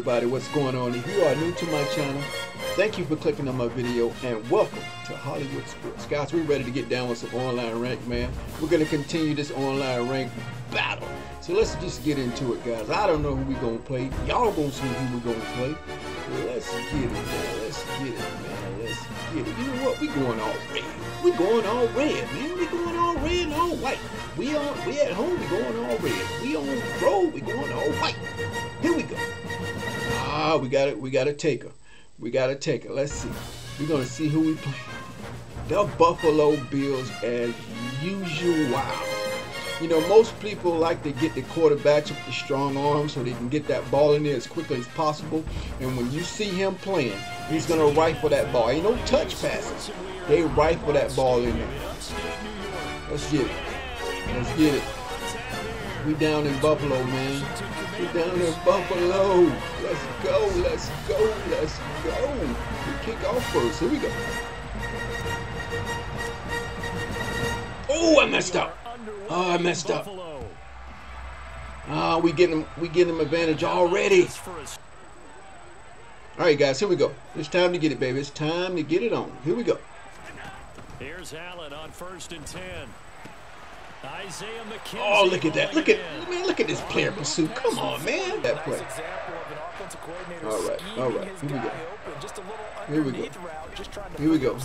everybody? What's going on? If you are new to my channel, thank you for clicking on my video and welcome to Hollywood Sports. Guys, we're ready to get down with some online rank, man. We're going to continue this online rank battle. So let's just get into it, guys. I don't know who going to play. Y'all to see who going to play. Let's get it, man. Let's get it, man. Let's get it. You know what? We going all red. We going all red, man. We going all red and all white. We on we at home, we going all red. We on road, we going all white. Here we go. Ah, we got it. We got to take her. We got to take her. Let's see. We're gonna see who we play. The Buffalo Bills as usual. Wow. You know, most people like to get the quarterbacks with the strong arm so they can get that ball in there as quickly as possible. And when you see him playing, he's going to rifle that ball. Ain't no touch passes. They rifle that ball in there. Let's get it. Let's get it. We down in Buffalo, man. We down in Buffalo. Let's go. Let's go. Let's go. We kick off first. Here we go. Oh, I messed up. Oh, I messed up. Ah, oh, we getting we getting them advantage already. All right, guys, here we go. It's time to get it, baby. It's time to get it on. Here we go. Here's Allen on first and ten. Isaiah McKenzie. Oh, look at that. Look at man, look at this player pursuit. Come on, man. That play. All right, all right. Here we go. Here we go. Here we go.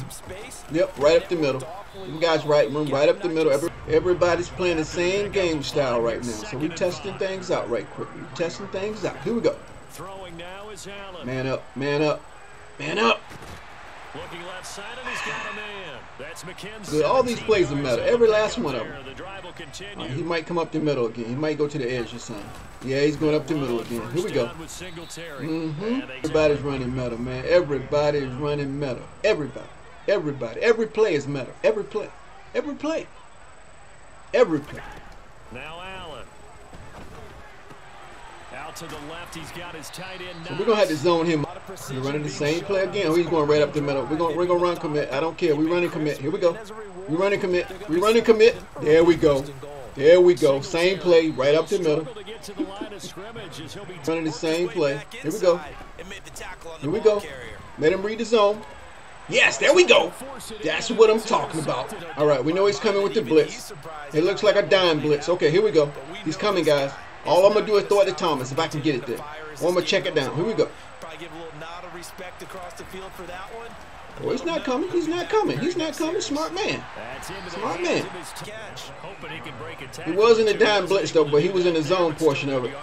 Yep, right up the middle. You guys right, room right up the middle. Every, everybody's playing the same game style right now. So we're testing things out right quick. We're testing things out. Here we go. Man up, man up, man up. Looking left side and he's got a man. That's McKenzie. All these plays are matter. Every last one of them. Uh, he might come up the middle again. He might go to the edge or something. Yeah, he's going up the middle again. Here we go. Mm-hmm. Everybody's running metal, man. Everybody's running metal. Everybody. Everybody. Every play is metal. Every play. Every play. Every play. Now to the left, he's got his tight end. So we're gonna have to zone him. We're running the same play again. He's going right up the middle. We're gonna we're gonna run commit. I don't care. We running commit. Here we go. We running commit. We running commit. There we go. There we go. Same play right up the middle. running the same play. Here we go. Here we go. Let him read the zone. Yes, there we go. That's what I'm talking about. All right, we know he's coming with the blitz. It looks like a dime blitz. Okay, here we go. He's coming, guys. All I'm going to do is throw it to Thomas if I can get it there. Or I'm to check it down. Here we go. Oh, he's not coming. He's not coming. He's not coming. Smart man. Smart man. He was in the dime blitz, though, but he was in the zone portion of it.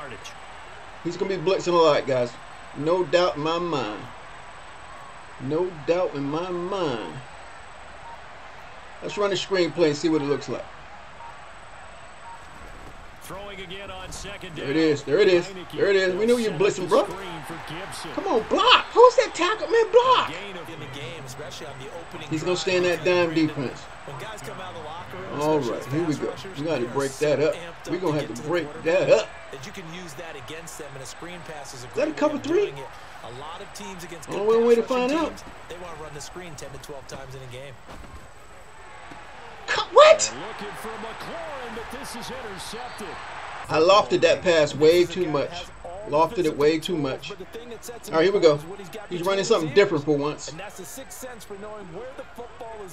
He's going to be blitzing a lot, guys. No doubt in my mind. No doubt in my mind. Let's run the screenplay and see what it looks like. There it is. There it is. There it is. We knew you're blitzing, bro. Come on, block. Who's that tackle? Man, block. He's going to stay in that dime defense. All right, here we go. We got to break that up. We're going to have to break that up. that you can Is that a cover three? A lot of teams against Only way to find out. They want to run the screen 10 to 12 times in a game. What? I lofted that pass way too much. Lofted it way too much. All right, here we go. He's running something different for once.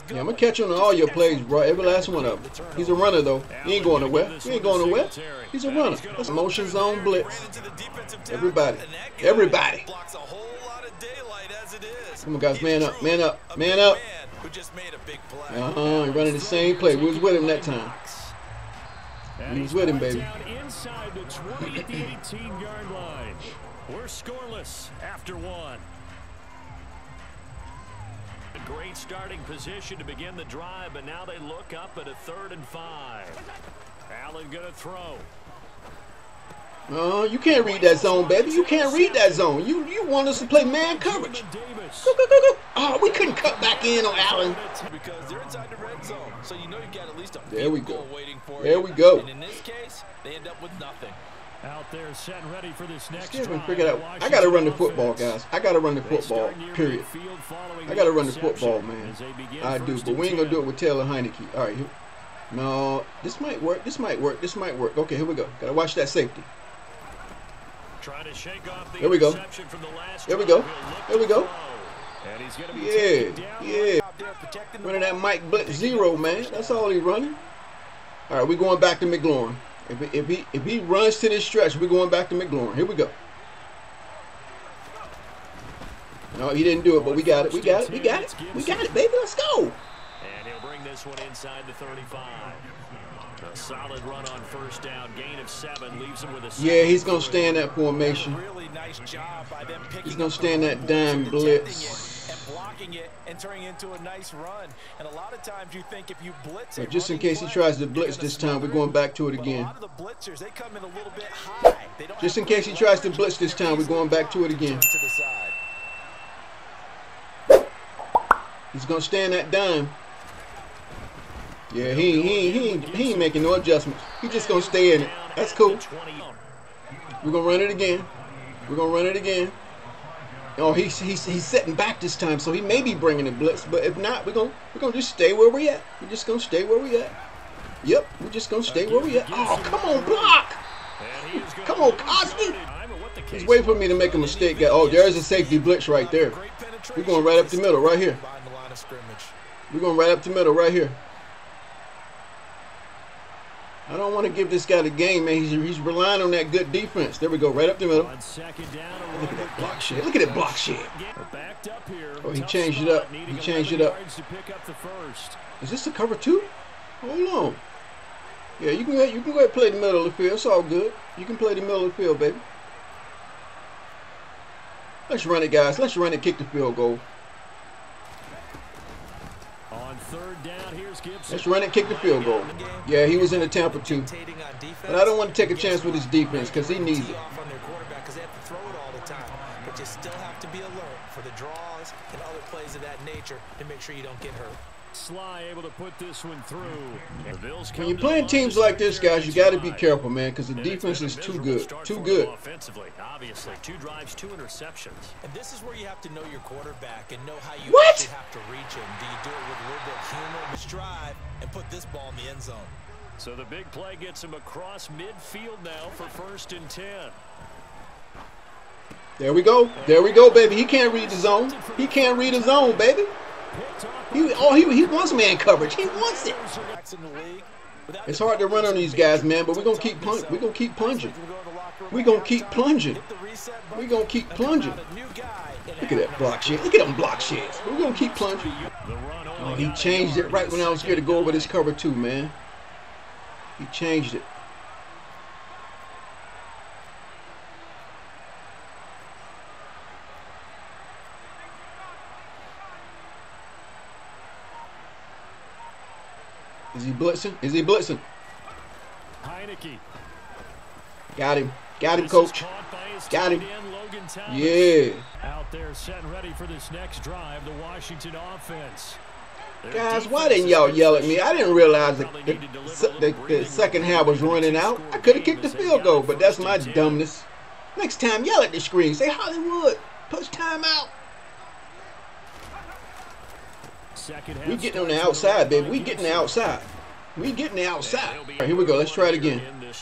Yeah, I'm going to catch on all your plays, bro. Every last one of them. He's a runner, though. He ain't going nowhere. He ain't going nowhere. He's a runner. That's motion zone blitz. Everybody. Everybody. Come on, guys. Man up. Man up. Man up. Uh-huh. He's running the same play. We was with him that time. We was with him, baby. Inside the 20 at the 18-yard line. We're scoreless after one. A great starting position to begin the drive, but now they look up at a third and five. Allen going to throw. Oh, you can't read that zone, baby. You can't read that zone. You you want us to play man coverage. Oh, we couldn't cut back in on Allen. Because they're inside the red zone, so you know you got at least a there we go. There we go. And in this case, they end up with nothing. Out there, set ready for this next drive. Figure out. I got to run the football, guys. I got to run the football. Period. I got to run the football, man. I do, but we ain't gonna do it with Taylor Heinicke. All right. here. No, this might work. This might work. This might work. Okay, here we go. Gotta watch that safety. Trying to shake off the There we go. interception from the last There we go. He'll look There we go. Yeah, yeah. out there protecting Running that Mike Blitz zero, man. That's all he running. All right, we're going back to McLaurin. If he, if he if he runs to this stretch, we're going back to McLaurin. Here we go. No, he didn't do it, but we got it. We got it. We got it. We got it, baby. Let's go. And he'll bring this one inside the 35. A solid run on first down. Gain of seven leaves him with a Yeah, he's gonna second stay in that formation. Really nice job by them He's gonna up stay in that ball, dime blitz. And blocking it and turning into a nice run. And a lot of times you think if you blitz But just in running case he tries to blitz gonna this time, we're going back to it again. A lot of the blitzers, they come in a little bit high. They don't Just in case he tries to blitz this time, we're going back to it again. To. He's gonna stay in that dime. Yeah, he he he he ain't making no adjustments. He just gonna stay in it. That's cool. We're gonna run it again. We're gonna run it again. Oh, he's he's he's setting back this time, so he may be bringing the blitz. But if not, we're gonna we're gonna just stay where we at. We're just gonna stay where we at. Yep, we're just gonna stay where we at. Oh, come on, block! Come on, Cosmi. He's waiting for me to make a mistake. Oh, there's a safety blitz right there. We're going right up the middle, right here. We're going right up the middle, right here. I don't want to give this guy the game, man. He's, he's relying on that good defense. There we go, right up the middle. Look at that block shit. Look at that block shit. Backed up here. Oh, he changed it up. He changed it up. yards To pick up the first. Is this a cover two? Hold on. Yeah, you can go ahead, you can go ahead and play the middle of the field. It's all good. You can play the middle of the field, baby. Let's run it, guys. Let's run it. Kick the field goal. On third down, here's Gibson. Let's run it. Kick the field goal. Yeah, he was in the Tampa two. Dictating on defense. But I don't want to take a chance with his defense because he needs it. off on their quarterback 'cause they have to throw it all the time. But you still have to be alert for the draws and other plays of that nature to make sure you don't get hurt. Slye able to put this one through. The Bills When you're playing teams like this, guys, you got to be careful, man, because the. And defense is too good. Too good. Offensively, obviously, two drives, two interceptions. And this is where you have to know your quarterback and know how you What? actually have to reach him. Do you do it with a little bit of humor, strive, and put this ball in the end zone? So the big play gets him across midfield now for first and ten. There we go. There we go, baby. He can't read the zone. He can't read the zone, baby. He oh he, he wants man coverage. He wants it. It's hard to run on these guys, man, but we're gonna keep punch. we're gonna keep plunging. We're gonna keep plunging. We're gonna keep plunging. Look at that block shit. Look at them block shits. We're gonna keep plunging. Oh, he changed it right when I was scared to go over this cover two, man. He changed it. Is he blitzing? Is he blitzing? Heinicke. Got him. Got him, This coach. caught by his Got him. Yeah. Out there set ready for this next drive, the Washington offense. Their Guys, why didn't y'all yell at me? I didn't realize the, need to deliver a the, the, second half was running out. I could have kicked the field goal, but that's my dumbness. Next time, yell at the screen. Say Hollywood. Push time out. Second half We getting on the starts with a outside, baby. by We getting the outside. We getting the outside. All right, here we go. Let's try it again.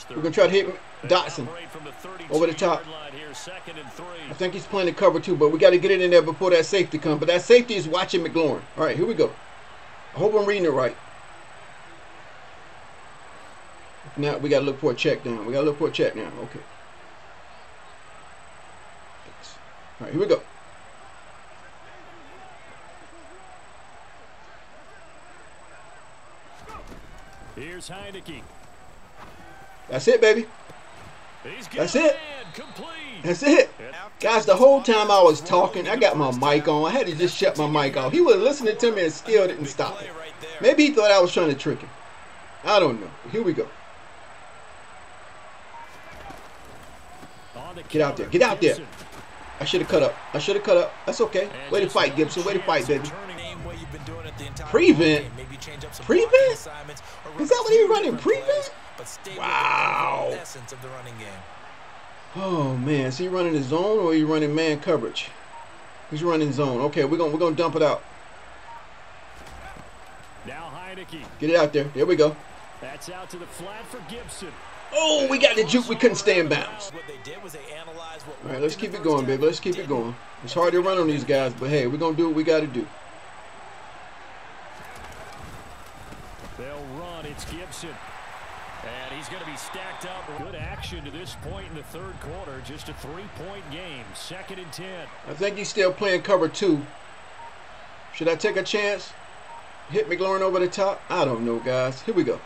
We're gonna try to hit Dotson. operate from the 32 Over the top. yard line here, second and three. I think he's playing the cover two, but we got to get it in there before that safety comes. But that safety is watching McLaurin. All right, here we go. I hope I'm reading it right. If not, we got to look for a check down. We got to look for a check down. Okay. All right, here we go. Here's Heinicke. That's it, baby. That's it. That's it. Guys, the whole time I was talking, I got my mic on. I had to just shut my mic off. He was listening to me and still didn't stop it. Maybe he thought I was trying to trick him. I don't know. Here we go. Get out there. Get out there. I should have cut up. I should have cut up. That's okay. And Way to fight, Gibson. Way to fight, baby. Prevent? ball game. Maybe change up some Prevent? assignments or Is that what he few running, different prevent? plays, but stay with the Wow. essence of the running game. Oh man, is he running his zone or are you running man coverage? He's running zone. Okay, we're gonna we're gonna dump it out. Now Heinicke. Get it out there. There we go. That's out to the flat for Gibson. Oh, we got the juke. We couldn't stay in bounds. What they did was they analyzed All right, let's keep it going, baby. Let's keep it going. It's hard to run on these guys, but hey, we're going to do what we got to do. They'll run. It's Gibson. And he's going to be stacked up. Good action to this point in the third quarter. Just a three-point game. Second and ten. I think he's still playing cover two. Should I take a chance? Hit McLaurin over the top? I don't know, guys. Here we go.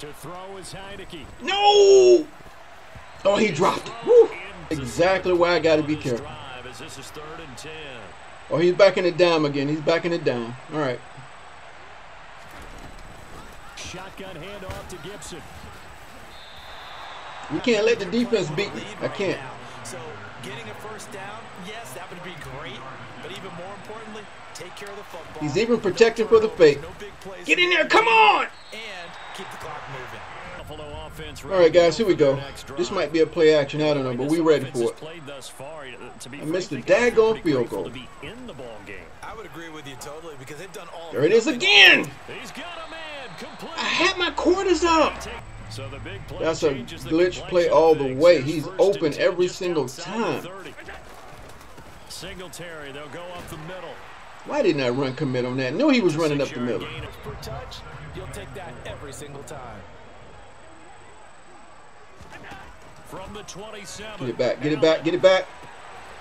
To throw is Heinicke. No! Oh, he dropped it. Woo. Exactly why I got to be careful. Drive as this is third and ten. Oh, he's backing it down again. He's backing it down. All right. Shotgun handoff to Gibson. We can't let the defense beat me. I can't. now. So getting a first down, yes, that would be great. But even more importantly, take care of the football. He's even protecting for the fake. no big plays Get in there. Come on! And keep the clock moving. All right, guys. Here we go. for their next This might be a play action. I don't know, but we ready for it. Played thus far, to be I missed the they gotta daggone field goal. To be in the ball game. I would agree with you totally because they've done all. There it is again. He's got a man complete. I had my quarters up. So the big play That's a glitch play all the way. He's open every single time. Singletary, they'll go up the middle. Why didn't I run commit on that? Knew he was running up the middle. per touch. You'll take that every single time. From the 27. Get it back. Get it back. Get it back.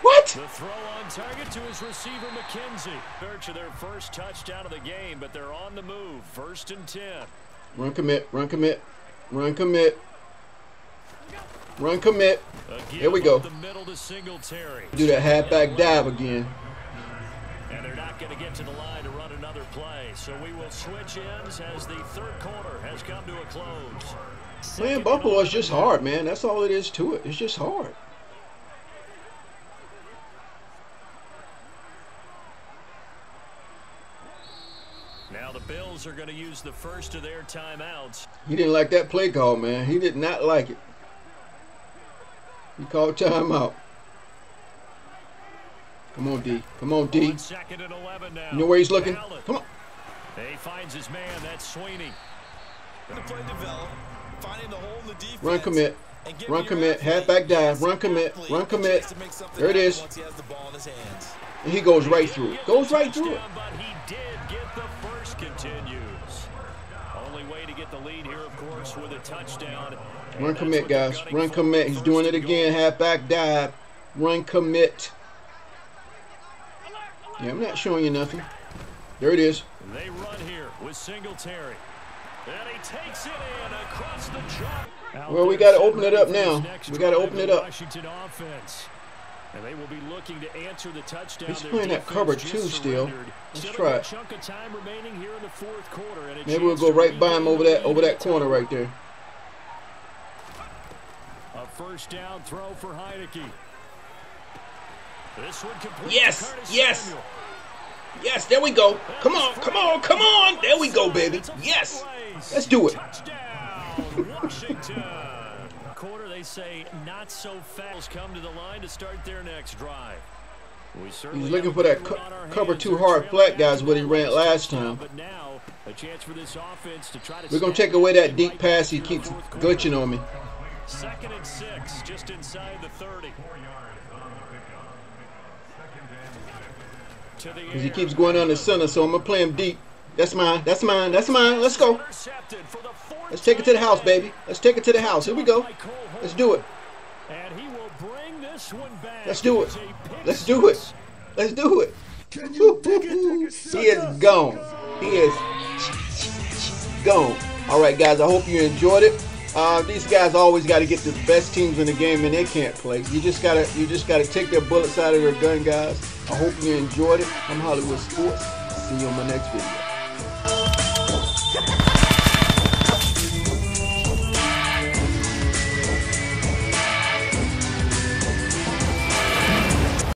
What? The throw on target to his receiver, McKenzie. Search of their first touchdown of the game, but they're on the move. First and 10. Run commit. Run commit. Run commit. Run commit. Again, Here we go. up The middle to Singletary. Do that halfback dive again. And they're not going to get to the line to run another play. So we will switch ends as the third quarter has come to a close. Man, Buffalo is just hard, man. That's all it is to it. It's just hard. Now the Bills are going to use the first of their timeouts. He didn't like that play call, man. He did not like it. He called timeout. Come on, D. Come on, D. Second and 11 now. You know where he's looking? Come on. He finds his man. That's Sweeney. The play develop, finding the hole in the defense. Run commit. Run commit. athlete- Halfback dive. Run commit. Run commit. chance to make something There it happen is. Once he the ball in his hands. And he goes right through it. Goes right through it. Touchdown, But he did get the first continues. Only way to get the lead here, of course, with a touchdown. Run commit, guys. Run commit. He's doing it again. Halfback dive. Run commit. Yeah, I'm not showing you nothing. There it is. They run here with Singletary. And he takes it in across the chalk. Well, we gotta open it up set ready for now. We gotta open it up. Washington offense. And they will be looking to answer the touchdown. He's playing that cover two still. Let's try it. chunk of time remaining here in the fourth quarter. And Maybe we'll go right by him over that over that corner right there. A first down throw for Heinicke. This one complete Yes, yes. Yes, there we go. Come on, come on, come on. There we go, baby. Yes. Let's do it. Touchdown, Washington. Quarter, they say not so fast. Come to the line to start their next drive. We certainly He's looking for that co- cover two hard flat guys what he ran last time. But now a chance for this offense to to We're take away that deep pass he keeps glitching on me. Second and six, just inside the 30. To the Because he keeps going down the center, so I'm gonna play him deep. That's mine. That's mine. That's mine. Let's go. Intercepted for the fourth Let's take it to the house, baby. Let's take it to the house. Here we go. Let's do it. And he will bring this one back. Let's do it. It's a pick Let's do it. Let's do it. He is gone. He is gone. All right, guys. I hope you enjoyed it. Uh, these guys always got to get the best teams in the game, and they can't play. You just gotta, you just gotta take their bullets out of their gun, guys. I hope you enjoyed it. I'm Hollywood Sports. See you on my next video.